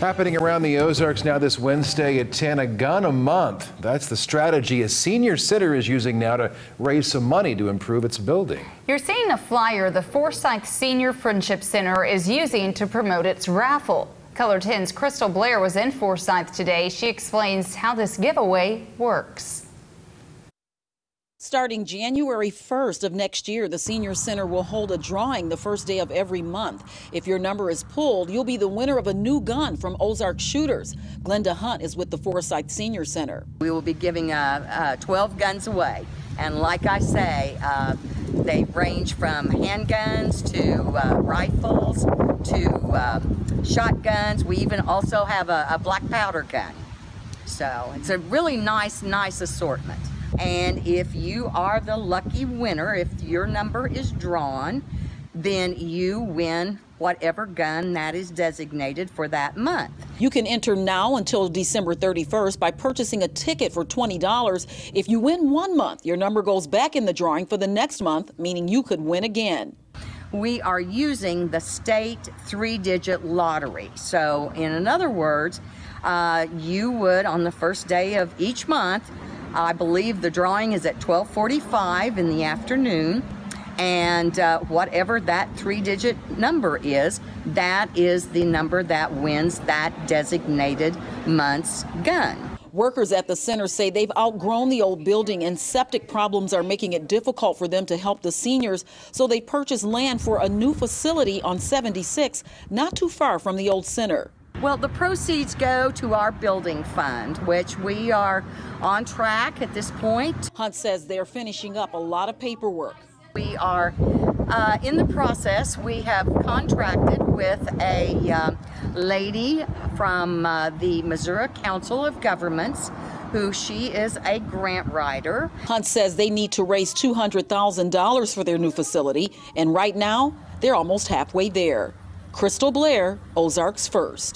Happening around the Ozarks now this Wednesday at 10, a gun a month. That's the strategy a senior center is using now to raise some money to improve its building. You're seeing a flyer the Forsyth Senior Friendship Center is using to promote its raffle. KOLR 10's Crystal Blair was in Forsyth today. She explains how this giveaway works. Starting January 1st of next year, the Senior Center will hold a drawing the first day of every month. If your number is pulled, you'll be the winner of a new gun from Ozark Shooters. Glenda Hunt is with the Forsyth Senior Center. We will be giving uh, uh, 12 guns away. And like I say, uh, they range from handguns to uh, rifles to um, shotguns. We even also have a, a black powder gun. So it's a really nice, nice assortment. And if you are the lucky winner, if your number is drawn, then you win whatever gun that is designated for that month. You can enter now until December 31st by purchasing a ticket for $20. If you win one month, your number goes back in the drawing for the next month, meaning you could win again. We are using the state three digit lottery. So, in other words, uh, you would on the first day of each month I believe the drawing is at 1245 in the afternoon. And uh, whatever that three digit number is, that is the number that wins that designated month's gun. Workers at the center say they've outgrown the old building and septic problems are making it difficult for them to help the seniors. So they purchased land for a new facility on 76, not too far from the old center. Well, the proceeds go to our building fund, which we are on track at this point. Hunt says they're finishing up a lot of paperwork. We are uh, in the process. We have contracted with a uh, lady from uh, the Missouri Council of Governments who she is a grant writer. Hunt says they need to raise $200,000 for their new facility, and right now they're almost halfway there. Crystal Blair, Ozarks First.